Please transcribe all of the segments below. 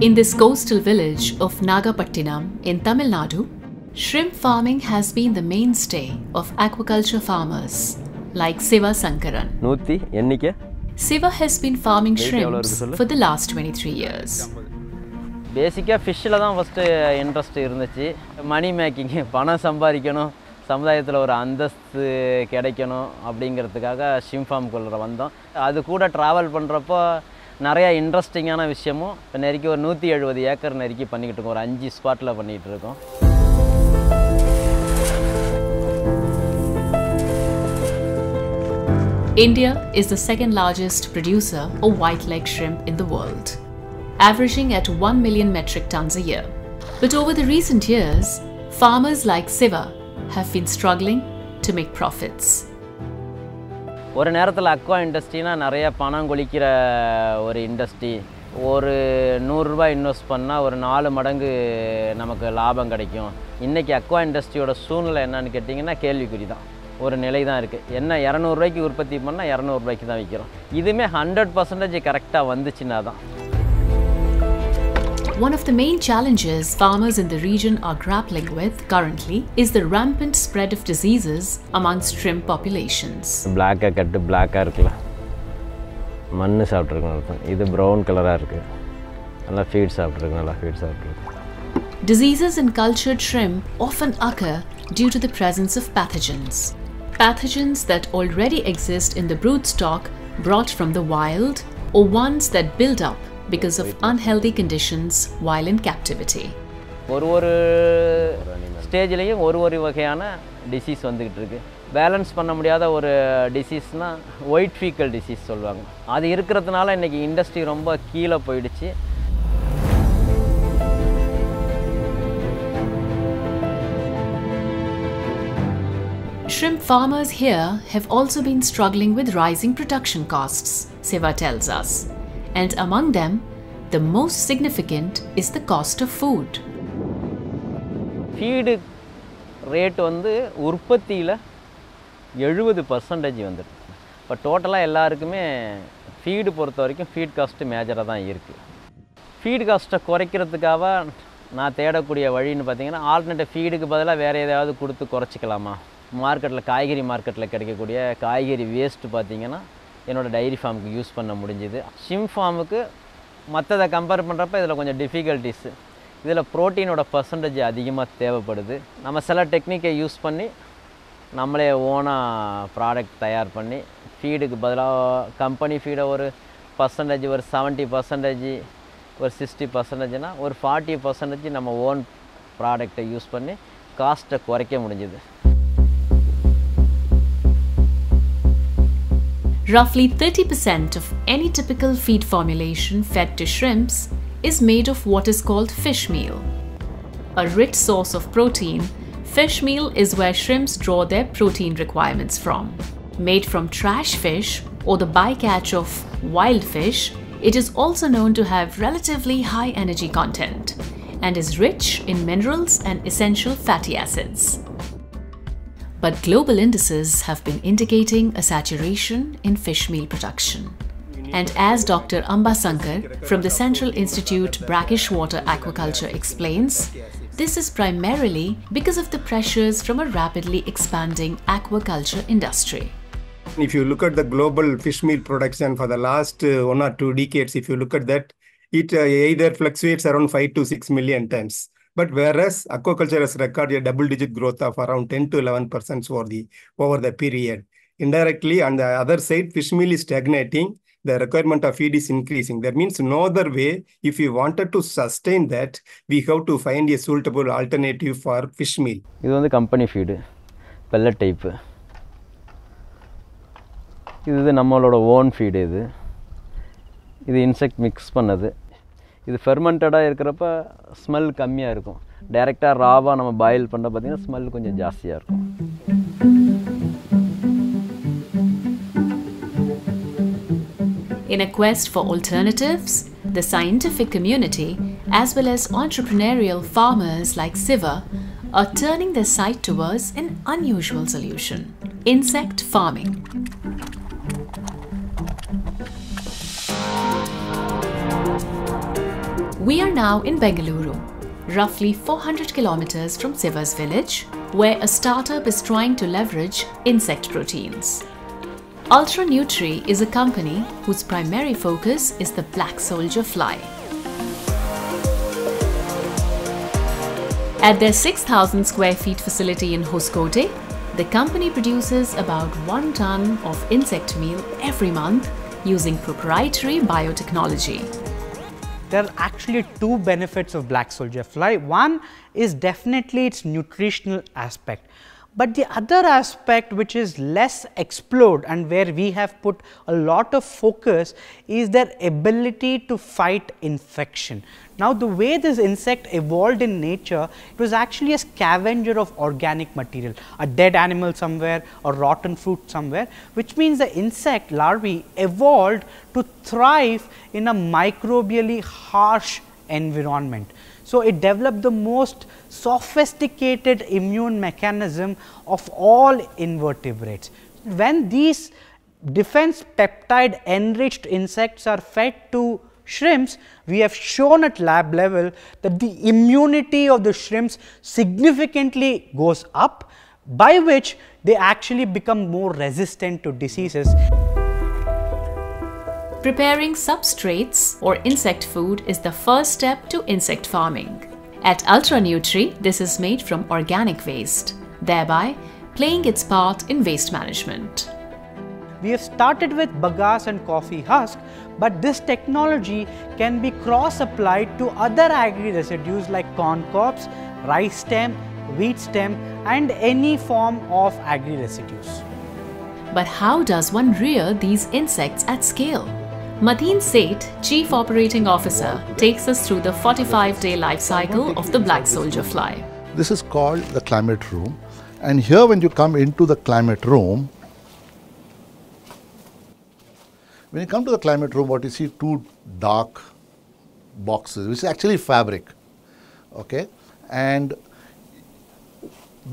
In this coastal village of Nagapattinam in Tamil Nadu, shrimp farming has been the mainstay of aquaculture farmers like Siva Sankaran. Siva has been farming shrimps for the last 23 years. பேசிக்காக ஃபிஷ்ஷில் தான் first interest இருந்துச்சு money making பணம் சம்பாதிக்கணும் சமுதாயத்தில் ஒரு அந்தஸ்து கிடைக்கணும் அப்படிங்கிறதுக்காக ஷிம் ஃபார்ம்குள்ளே வந்தோம் அது கூட ட்ராவல் பண்ணுறப்போ நிறையா இன்ட்ரெஸ்டிங்கான விஷயமும் இப்போ நெருக்கி ஒரு நூற்றி எழுபது ஏக்கர் நெருக்கி பண்ணிக்கிட்டு இருக்கோம் ஒரு அஞ்சு ஸ்பாட்டில் பண்ணிகிட்டு இருக்கோம் India is the second largest producer of white leg shrimp in the world, averaging at 1 million metric tons a year. But over the recent years, farmers like Siva have been struggling to make profits. ஒரு நேரத்தில் Aqua இண்டஸ்ட்ரினா நிறைய பணம் கொளிக்கிற ஒரு industry ஒரு நூறுரூபா invest பண்ணால் ஒரு நாலு மடங்கு நமக்கு லாபம் கிடைக்கும். இன்றைக்கி அக்வா இண்டஸ்ட்ரியோட சூழ்நிலை என்னன்னு கேட்டிங்கன்னா கேள்விக்குறி தான். ஒரு நிலை தான் இருக்குது என்ன இரநூறுவாய்க்கு உற்பத்தி பண்ணால் இரநூறுபாய்க்கு தான் விற்கிறோம் இதுவுமே ஹண்ட்ரட் பர்சன்டேஜ் கரெக்டாக வந்துச்சுன்னா தான். One of the main challenges farmers in the region are grappling with currently is the rampant spread of diseases amongst shrimp populations. பிளாக்காக கட்டு பிளாக்காக இருக்குல்ல மண் சாப்பிட்ருக்கணும் அர்த்தம் இது ப்ரௌன் கலராக இருக்குது நல்லா ஃபீட் சாப்பிட்ருக்கு நல்லா feet சாப்பிட்ருக்கு Diseases in cultured shrimp often occur due to the presence of pathogens. Pathogens that already exist in the broodstock brought from the wild or ones that build up because of unhealthy conditions while in captivity. Balance பண்ண முடியாத ஒரு டிசீஸ்னால் white faecal disease சொல்லுவாங்க அது இருக்கிறதுனால இன்றைக்கி industry ரொம்ப கீழே போயிடுச்சு Shrimp farmers here have also been struggling with rising production costs, Siva tells us. And among them, the most significant is the cost of food. Feed rate வந்து உற்பத்தியில் எழுபது பர்சன்டேஜ் வந்துடும் இப்போ டோட்டலாக எல்லாருக்குமே ஃபீடு பொறுத்த வரைக்கும் ஃபீட் காஸ்ட்டு மேஜராக தான் இருக்குது ஃபீட் காஸ்ட்டை குறைக்கிறதுக்காக நான் தேடக்கூடிய வழின்னு பார்த்தீங்கன்னா ஆல்டர்னேட்டிவ் ஃபீடுக்கு பதிலாக வேறு ஏதாவது கொடுத்து குறைச்சிக்கலாமா? மார்க்கெட்டில் காய்கறி மார்க்கெட்டில் கிடைக்கக்கூடிய காய்கறி வேஸ்ட்டு பார்த்தீங்கன்னா என்னோடய டைரி ஃபார்முக்கு யூஸ் பண்ண முடிஞ்சுது. ஷிம் ஃபார்முக்கு மற்றதை கம்பேர் பண்ணுறப்ப இதில் கொஞ்சம் டிஃபிகல்ட்டிஸு இதில் ப்ரோட்டீனோட பர்சன்டேஜ் அதிகமாக தேவைப்படுது. நம்ம சில டெக்னிக்கை யூஸ் பண்ணி நம்மளே ஓனாக ப்ராடக்ட் தயார் பண்ணி ஃபீடுக்கு பதிலாக கம்பெனி ஃபீடை ஒரு பர்சன்டேஜ் ஒரு செவன்ட்டி பர்சன்டேஜ் ஒரு சிக்ஸ்டி பர்சன்டேஜ்னால் ஒரு ஃபார்ட்டி பர்சன்டேஜ் நம்ம ஓன் ப்ராடக்டை யூஸ் பண்ணி காஸ்ட்டை குறைக்க முடிஞ்சுது. Roughly 30% of any typical feed formulation fed to shrimps is made of what is called fish meal. A rich source of protein, fish meal is where shrimps draw their protein requirements from. Made from trash fish or the bycatch of wild fish, it is also known to have relatively high energy content and is rich in minerals and essential fatty acids. But global indices have been indicating a saturation in fish meal production. And as Dr. Ambasankar from the Central Institute Brackish Water Aquaculture explains, this is primarily because of the pressures from a rapidly expanding aquaculture industry. If you look at the global fish meal production for the last uh, one or two decades, if you look at that, it uh, either fluctuates around 5 to 6 million tons. But whereas aquaculture has recorded a double-digit growth of around 10 to 11 percent for the over the period. Indirectly, on the other side, fish meal is stagnating. The requirement of feed is increasing. That means no other way. If we wanted to sustain that, we have to find a suitable alternative for fish meal. இது வந்து company feed pellet type இது வந்து நம்மளோட own feed இது இது insect mix பண்ணது இது ஃபெர்மெண்டடாக இருக்கிறப்ப ஸ்மெல் கம்மியாக இருக்கும் டைரெக்டாக ராவாக நம்ம பாயில் பண்ண பார்த்தீங்கன்னா ஸ்மெல் கொஞ்சம் ஜாஸ்தியாக இருக்கும் In a quest for alternatives, the scientific community, as well as entrepreneurial farmers like Siva, are turning their sight towards an unusual solution insect farming. We are now in Bengaluru, roughly 400 kilometers from Sivas village, where a startup is trying to leverage insect proteins. Ultra Nutri is a company whose primary focus is the black soldier fly. At their 6,000 square feet facility in Hoskote, the company produces about 1 ton of insect meal every month using proprietary biotechnology. There are actually two benefits of black soldier fly. One is definitely its nutritional aspect. But the other aspect which is less explored and where we have put a lot of focus is their ability to fight infection. Now, the way this insect evolved in nature, it was actually a scavenger of organic material, a dead animal somewhere or rotten fruit somewhere, which means the insect larvae evolved to thrive in a microbially harsh environment. So, it developed the most sophisticated immune mechanism of all invertebrates. When these defense peptide enriched insects are fed to shrimps, we have shown at lab level that the immunity of the shrimps significantly goes up by which they actually become more resistant to diseases. Preparing substrates or insect food is the first step to insect farming. At Ultra Nutri, this is made from organic waste, thereby playing its part in waste management. We have started with bagasse and coffee husk, but this technology can be cross applied to other agri residues like corn cobs, rice stem, wheat stem and any form of agri residues. But how does one rear these insects at scale? Mateen Seth, Chief Operating Officer, takes us through the 45 day life cycle of the black soldier fly. This is called the climate room. And here, when you come into the climate room, when you come to the climate room, what you see two dark boxes, which is actually fabric. Okay, and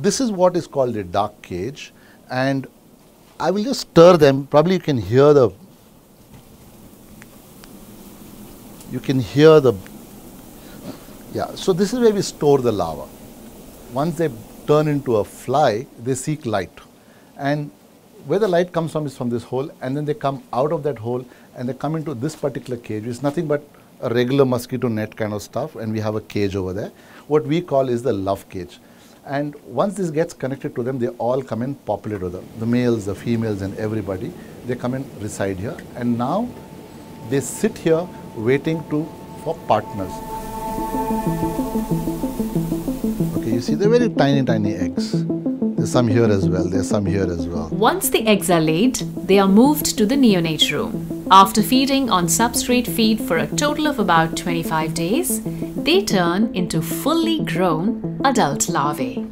this is what is called a dark cage. And I will just stir them. Probably you can hear the you can hear the, yeah, so this is where we store the larva. Once they turn into a fly, they seek light. And where the light comes from is from this hole and then they come out of that hole and they come into this particular cage, which is nothing but a regular mosquito net kind of stuff and we have a cage over there. What we call is the love cage. And once this gets connected to them, they all come and populate with them. The males, the females and everybody, they come and reside here. And now they sit here waiting to for partners. Okay, you see they're very tiny, tiny eggs. There's some here as well, there's some here as well. Once the eggs are laid, they are moved to the neonate room. After feeding on substrate feed for a total of about 25 days, they turn into fully grown adult larvae.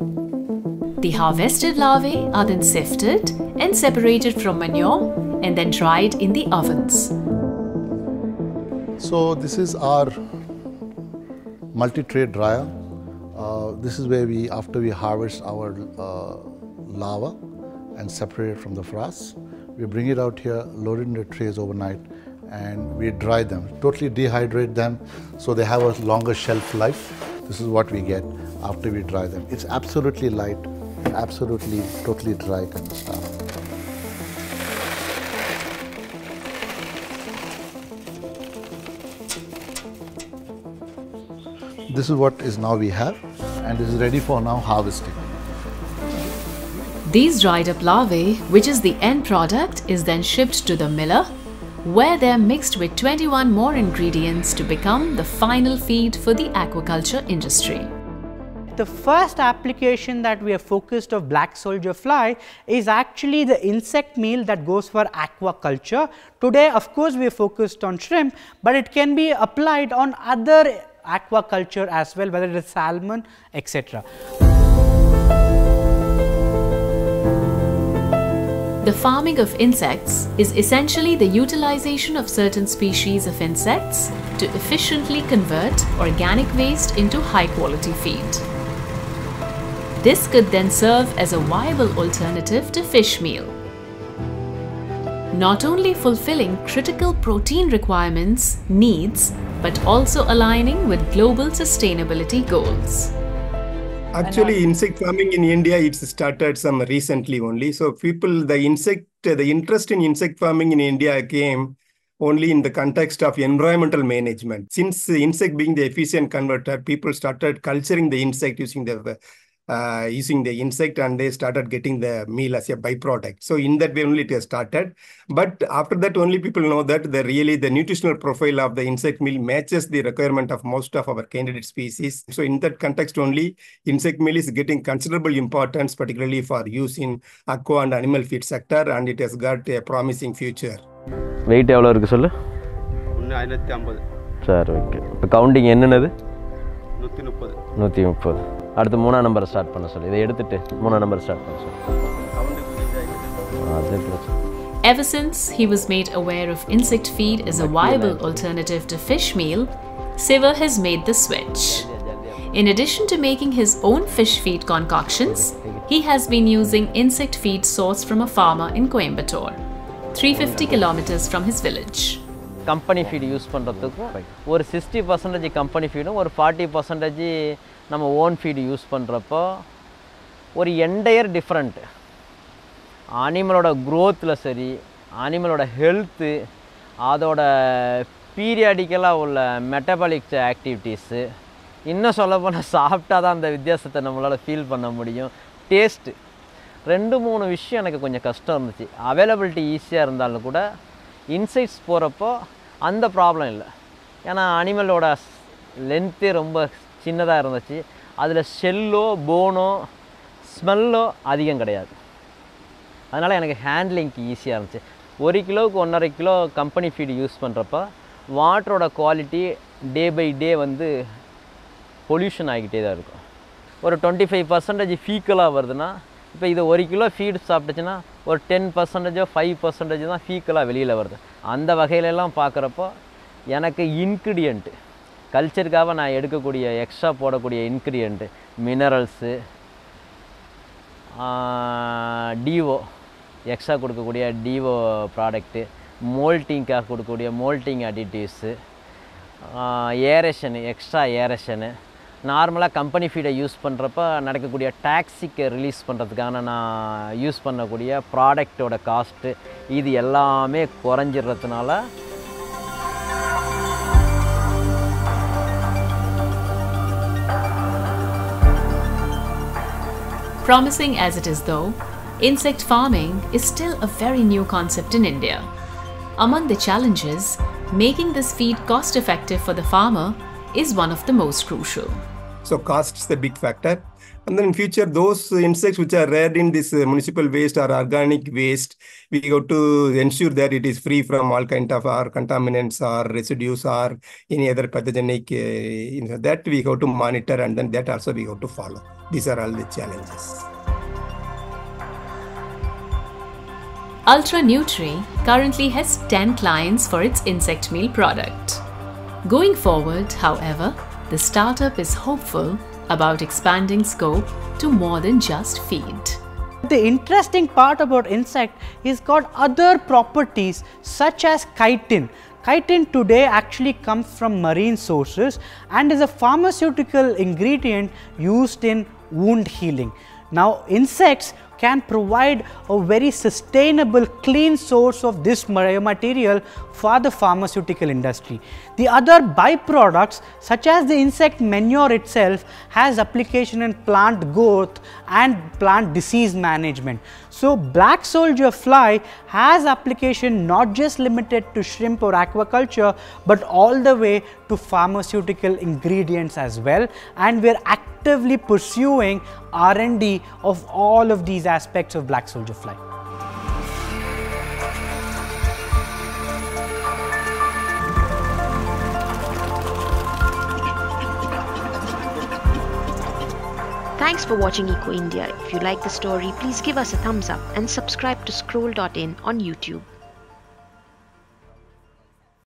The harvested larvae are then sifted and separated from manure and then dried in the ovens. So this is our multi-tray dryer. Uh, this is where we, after we harvest our uh, larva and separate it from the frass, we bring it out here, load it in the trays overnight, and we dry them, totally dehydrate them so they have a longer shelf life. This is what we get after we dry them. It's absolutely light, absolutely totally dry kind of stuff. This is what is now we have and is ready for now harvesting. These dried up larvae, which is the end product, is then shipped to the miller where they are mixed with 21 more ingredients to become the final feed for the aquaculture industry. The first application that we have focused of black soldier fly is actually the insect meal that goes for aquaculture. Today of course we are focused on shrimp, but it can be applied on other aquaculture as well whether it is salmon etc. The farming of insects is essentially the utilization of certain species of insects to efficiently convert organic waste into high quality feed. This could then serve as a viable alternative to fish meal. Not only fulfilling critical protein requirements, needs, but also aligning with global sustainability goals. Actually, insect farming in India, it's started some recently only. So people, the insect, the interest in insect farming in India came only in the context of environmental management. Since insect being the efficient converter, people started culturing the insect using the uh, using the insect and they started getting the meal as a byproduct. So in that way only it has started. But after that only people know that the really the nutritional profile of the insect meal matches the requirement of most of our candidate species. So in that context only insect meal is getting considerable importance particularly for use in aqua and animal feed sector and it has got a promising future. Wait எவ்வளோ இருக்குது சொல்லு ஒன்று ஐநூற்றி ஐம்பது சரி okay இப்போ counting என்னென்னது நூற்றி முப்பது நூற்றி முப்பது அடுத்து மூணாம் நம்பரை ஸ்டார்ட் பண்ண சொல்லு இதை எடுத்துட்டு மூணாம் நம்பர் ஸ்டார்ட் பண்ண சொல்லு அது பிரச்சனை Ever since he was made aware of insect feed as a viable alternative to fish meal, Siva has made the switch. In addition to making his own fish feed concoctions, he has been using insect feed sourced from a farmer in Coimbatore, 350 kilometers from his village. Company feed use பண்ணுறதுக்கும் ஒரு sixty percentage company ஃபீடும் ஒரு forty percentage நம்ம own feed use பண்ணுறப்போ ஒரு entire different அனிமலோட க்ரோத்தில் சரி அனிமலோட health அதோட பீரியாடிக்கலாக உள்ள மெட்டபாலிக் ஆக்டிவிட்டீஸு இன்னும் சொல்லப்போனால் சாப்பிட்டா தான் அந்த வித்தியாசத்தை நம்மளால் ஃபீல் பண்ண முடியும். டேஸ்ட்டு ரெண்டு மூணு விஷயம் எனக்கு கொஞ்சம் கஷ்டம் இருந்துச்சு. அவைலபிலிட்டி ஈஸியாக இருந்தாலும் கூட இன்சைட்ஸ் போகிறப்போ அந்த ப்ராப்ளம் இல்லை. ஏன்னா அனிமலோட லென்த்தே ரொம்ப சின்னதாக இருந்துச்சு. அதில் ஷெல்லோ போனோ ஸ்மெல்லோ அதிகம் கிடையாது. அதனால் எனக்கு ஹேண்ட்லிங்க்கு ஈஸியாக இருந்துச்சு. ஒரு கிலோவுக்கு ஒன்றரை கிலோ கம்பெனி ஃபீடு யூஸ் பண்ணுறப்ப வாட்டரோட குவாலிட்டி டே பை டே வந்து பொல்யூஷன் ஆகிக்கிட்டே தான் இருக்கும். ஒரு டுவெண்ட்டி ஃபைவ் பர்சன்டேஜ் ஃபீக்கலாக வருதுன்னா இப்போ இது ஒரு கிலோ ஃபீடு சாப்பிட்டுச்சுன்னா ஒரு டென் பர்சன்டேஜோ ஃபைவ் பர்சன்டேஜ் தான் ஃபீக்கலாக வெளியில் வருது. அந்த வகையிலெல்லாம் பார்க்குறப்போ எனக்கு இன்க்ரீடியண்ட்டு கல்ச்சருக்காக நான் எடுக்கக்கூடிய எக்ஸ்ட்ரா போடக்கூடிய இன்க்ரியண்ட்டு மினரல்ஸு டிவோ எக்ஸ்ட்ரா கொடுக்கக்கூடிய டிவோ ப்ராடக்ட்டு மோல்ட்டிங்காக கொடுக்கக்கூடிய மோல்ட்டிங் அடிட்டிவ்ஸு ஏரேஷனு எக்ஸ்ட்ரா ஏரேஷனு நார்மலாக கம்பெனி ஃபீடை யூஸ் பண்ணுறப்ப நடக்கக்கூடிய டாக்ஸிக்கை ரிலீஸ் பண்ணுறதுக்கான நான் யூஸ் பண்ணக்கூடிய ப்ராடக்டோட காஸ்ட்டு இது எல்லாமே குறைஞ்சிடுறதுனால Promising as it is though, insect farming is still a very new concept in India. Among the challenges, making this feed cost effective for the farmer is one of the most crucial. So cost is the big factor. And then in future, those insects which are reared in this uh, municipal waste or organic waste, we got to ensure that it is free from all kind of our contaminants or residues or any other pathogenic. Uh, that we have to monitor and then that also we have to follow. These are all the challenges. Ultra Nutri currently has 10 clients for its insect meal product. Going forward, however, the startup is hopeful about expanding scope to more than just feed. The interesting part about insect is got other properties such as chitin. Chitin today actually comes from marine sources and is a pharmaceutical ingredient used in wound healing. Now insects can provide a very sustainable clean source of this material for the pharmaceutical industry. The other byproducts such as the insect manure itself has application in plant growth and plant disease management. So black soldier fly has application not just limited to shrimp or aquaculture but all the way to pharmaceutical ingredients as well and we are actively pursuing R&D of all of these aspects of black soldier fly. Thanks for watching Eco India. If you like the story, please give us a thumbs up and subscribe to Scroll.in on YouTube.